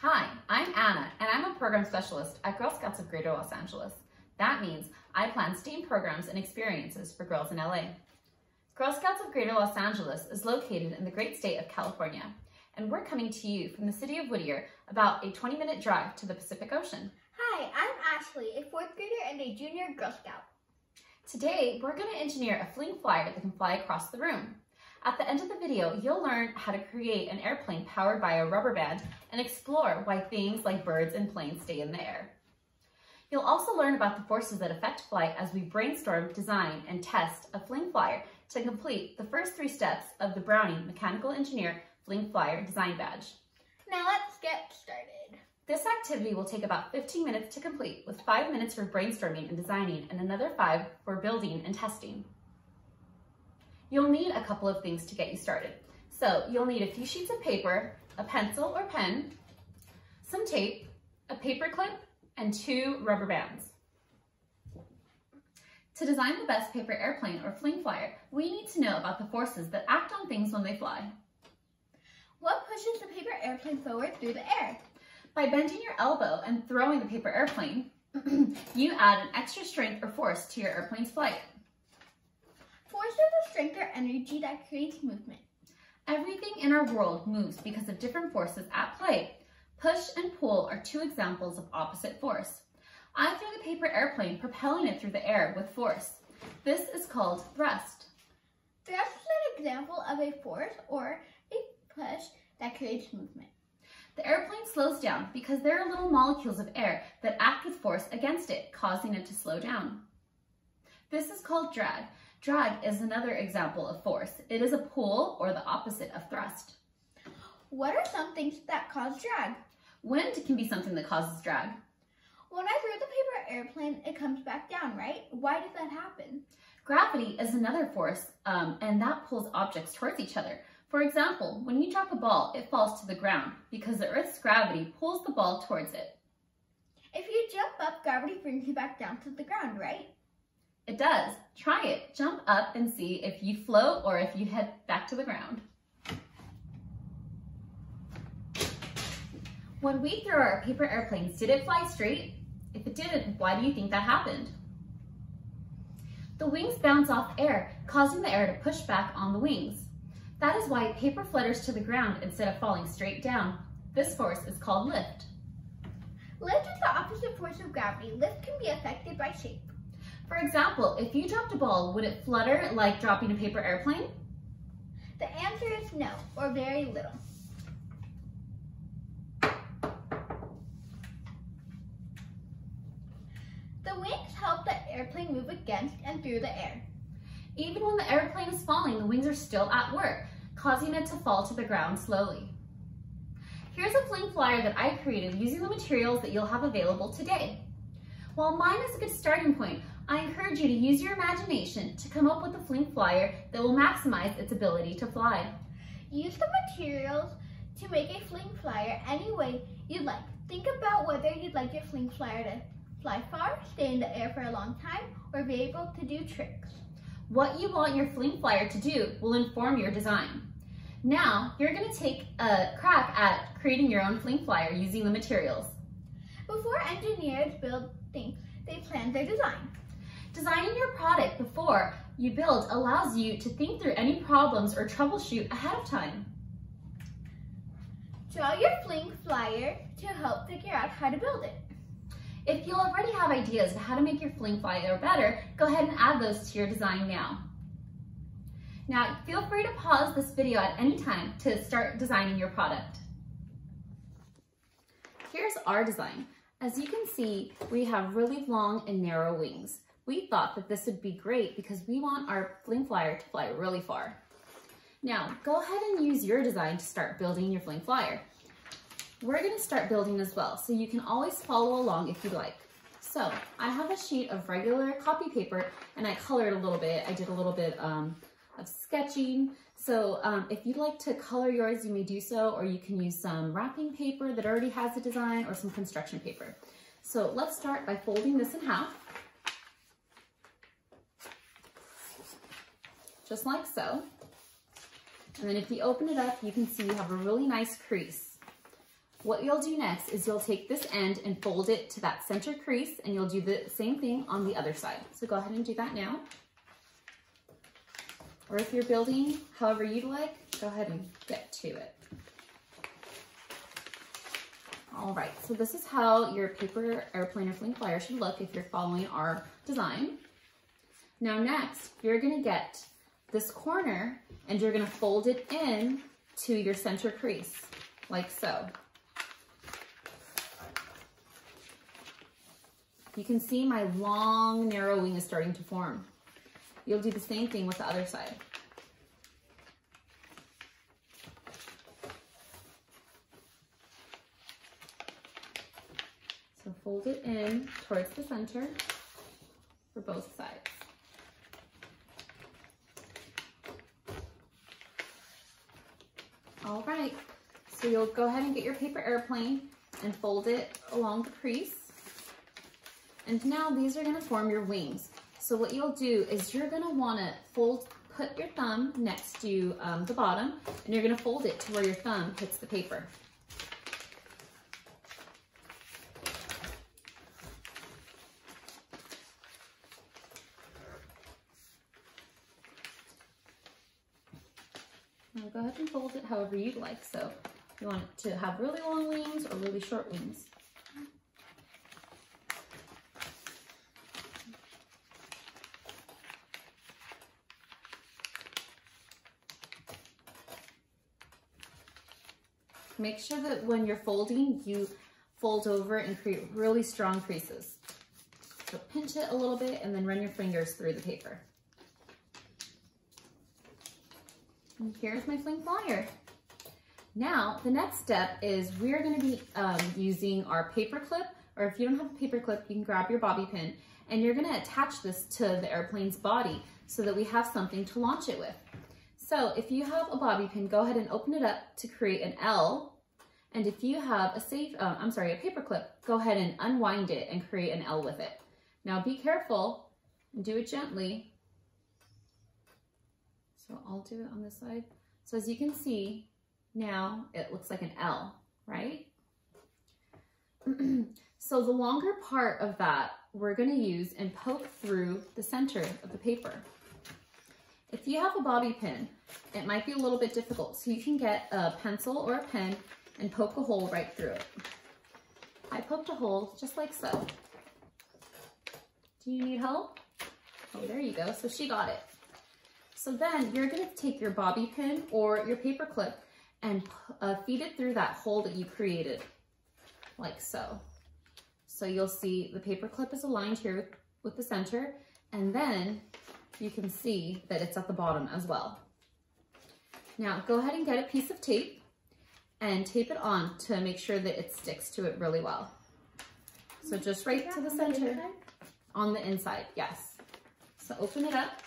Hi, I'm Anna, and I'm a program specialist at Girl Scouts of Greater Los Angeles. That means I plan STEAM programs and experiences for girls in LA. Girl Scouts of Greater Los Angeles is located in the great state of California, and we're coming to you from the city of Whittier, about a 20-minute drive to the Pacific Ocean. Hi, I'm Ashley, a fourth grader and a junior Girl Scout. Today, we're going to engineer a fling flyer that can fly across the room. At the end of the video, you'll learn how to create an airplane powered by a rubber band and explore why things like birds and planes stay in the air. You'll also learn about the forces that affect flight as we brainstorm, design, and test a fling flyer to complete the first three steps of the Brownie Mechanical Engineer Fling Flyer Design Badge. Now let's get started. This activity will take about 15 minutes to complete with five minutes for brainstorming and designing and another five for building and testing. You'll need a couple of things to get you started. So you'll need a few sheets of paper, a pencil or pen, some tape, a paper clip, and two rubber bands. To design the best paper airplane or fling flyer, we need to know about the forces that act on things when they fly. What pushes the paper airplane forward through the air? By bending your elbow and throwing the paper airplane, you add an extra strength or force to your airplane's flight. Force is the strength or energy that creates movement. Everything in our world moves because of different forces at play. Push and pull are two examples of opposite force. I throw the paper airplane, propelling it through the air with force. This is called thrust. Thrust is an example of a force or a push that creates movement. The airplane slows down because there are little molecules of air that act with force against it, causing it to slow down. This is called drag. Drag is another example of force. It is a pull or the opposite of thrust. What are some things that cause drag? Wind can be something that causes drag. When I throw the paper airplane, it comes back down, right? Why does that happen? Gravity is another force, um, and that pulls objects towards each other. For example, when you drop a ball, it falls to the ground because the Earth's gravity pulls the ball towards it. If you jump up, gravity brings you back down to the ground, right? It does. Try it. Jump up and see if you float or if you head back to the ground. When we threw our paper airplanes, did it fly straight? If it didn't, why do you think that happened? The wings bounce off air, causing the air to push back on the wings. That is why paper flutters to the ground instead of falling straight down. This force is called lift. Lift is the opposite force of gravity. Lift can be affected by shape. For example, if you dropped a ball, would it flutter like dropping a paper airplane? The answer is no, or very little. The wings help the airplane move against and through the air. Even when the airplane is falling, the wings are still at work, causing it to fall to the ground slowly. Here's a fling flyer that I created using the materials that you'll have available today. While mine is a good starting point, I encourage you to use your imagination to come up with a fling flyer that will maximize its ability to fly. Use the materials to make a fling flyer any way you'd like. Think about whether you'd like your fling flyer to fly far, stay in the air for a long time, or be able to do tricks. What you want your fling flyer to do will inform your design. Now, you're gonna take a crack at creating your own fling flyer using the materials. Before engineers build things, they plan their design. Designing your product before you build allows you to think through any problems or troubleshoot ahead of time. Draw your fling flyer to help figure out how to build it. If you already have ideas of how to make your fling flyer better, go ahead and add those to your design now. Now, feel free to pause this video at any time to start designing your product. Here's our design. As you can see, we have really long and narrow wings. We thought that this would be great because we want our fling flyer to fly really far. Now, go ahead and use your design to start building your fling flyer. We're gonna start building as well, so you can always follow along if you'd like. So, I have a sheet of regular copy paper and I colored a little bit. I did a little bit um, of sketching. So um, if you'd like to color yours, you may do so, or you can use some wrapping paper that already has a design or some construction paper. So let's start by folding this in half. Just like so. And then if you open it up, you can see you have a really nice crease. what you'll do next is you'll take this end and fold it to that center crease and you'll do the same thing on the other side. So go ahead and do that now. Or if you're building however you'd like, go ahead and get to it. All right, so this is how your paper airplane or fling flyer should look if you're following our design. Now next, you're gonna get this corner and you're gonna fold it in to your center crease, like so. You can see my long, narrow wing is starting to form. You'll do the same thing with the other side. So fold it in towards the center for both sides. All right, so you'll go ahead and get your paper airplane and fold it along the crease. And now these are gonna form your wings. So what you'll do is you're gonna wanna fold, put your thumb next to um, the bottom, and you're gonna fold it to where your thumb hits the paper. Go ahead and fold it however you'd like. So you want it to have really long wings or really short wings. Make sure that when you're folding, you fold over and create really strong creases. So pinch it a little bit and then run your fingers through the paper. And here's my fling flyer. Now, the next step is we're gonna be um, using our paper clip, or if you don't have a paper clip, you can grab your bobby pin, and you're gonna attach this to the airplane's body so that we have something to launch it with. So if you have a bobby pin, go ahead and open it up to create an L. And if you have a safe, uh, I'm sorry, a paper clip, go ahead and unwind it and create an L with it. Now be careful and do it gently. So I'll do it on this side. So as you can see, now it looks like an L, right? so the longer part of that, we're gonna use and poke through the center of the paper. If you have a bobby pin, it might be a little bit difficult. So you can get a pencil or a pen and poke a hole right through it. I poked a hole just like so. Do you need help? Oh, there you go. So she got it. So then you're gonna take your bobby pin or your paper clip and uh, feed it through that hole that you created, like so. So you'll see the paper clip is aligned here with the center, and then you can see that it's at the bottom as well. Now go ahead and get a piece of tape and tape it on to make sure that it sticks to it really well. So just right to the center on the inside, yes. So open it up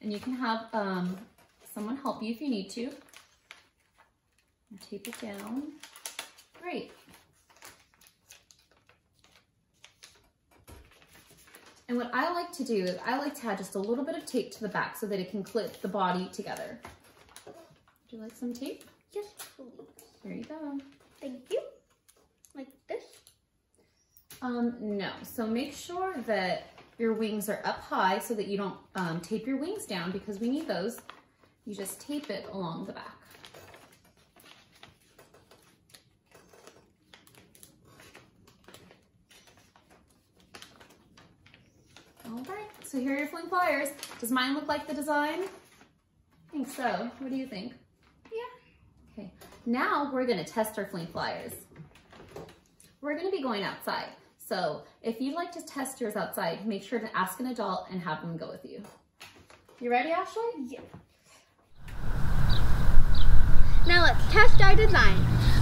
and you can have um, someone help you if you need to. And tape it down. Great. And what I like to do is I like to add just a little bit of tape to the back so that it can clip the body together. Would you like some tape? Yes, please. Here you go. Thank you. Like this? Um, no. So make sure that your wings are up high so that you don't um, tape your wings down because we need those. You just tape it along the back. All right, so here are your fling flyers. Does mine look like the design? I think so. What do you think? Yeah. Okay, now we're gonna test our fling flyers. We're gonna be going outside. So if you'd like to test yours outside, make sure to ask an adult and have them go with you. You ready, Ashley? Yeah. Now let's test our design.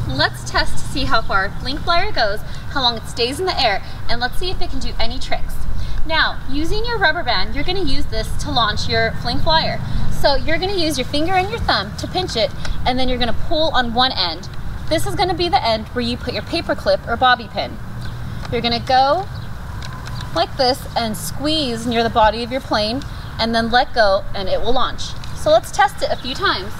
Let's test to see how far a fling flyer goes, how long it stays in the air, and let's see if it can do any tricks. Now, using your rubber band, you're gonna use this to launch your fling flyer. So you're gonna use your finger and your thumb to pinch it, and then you're gonna pull on one end. This is gonna be the end where you put your paper clip or bobby pin. You're gonna go like this and squeeze near the body of your plane, and then let go, and it will launch. So let's test it a few times.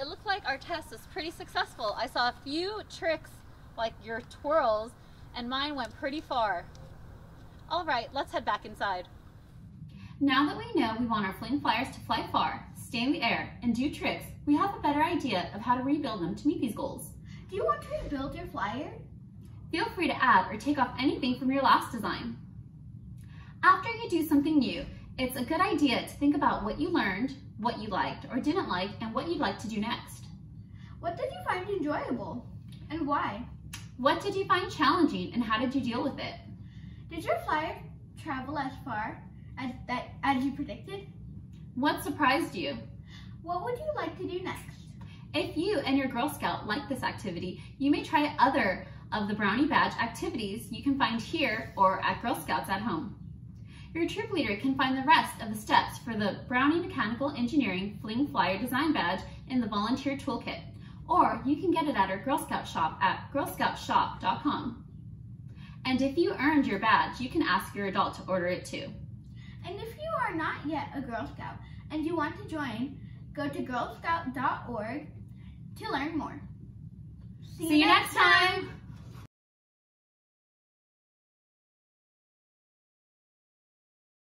It looked like our test was pretty successful. I saw a few tricks like your twirls and mine went pretty far. All right, let's head back inside. Now that we know we want our fling flyers to fly far, stay in the air, and do tricks, we have a better idea of how to rebuild them to meet these goals. Do you want to rebuild your flyer? Feel free to add or take off anything from your last design. After you do something new, it's a good idea to think about what you learned, what you liked or didn't like, and what you'd like to do next. What did you find enjoyable and why? What did you find challenging and how did you deal with it? Did your flyer travel as far as, that, as you predicted? What surprised you? What would you like to do next? If you and your Girl Scout like this activity, you may try other of the Brownie Badge activities you can find here or at Girl Scouts at home. Your troop leader can find the rest of the steps for the Brownie Mechanical Engineering Fling Flyer Design Badge in the Volunteer Toolkit, or you can get it at our Girl Scout shop at girlscoutshop.com. And if you earned your badge, you can ask your adult to order it too. And if you are not yet a Girl Scout and you want to join, go to girlscout.org to learn more. See, See you next time. time.